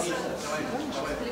Merci.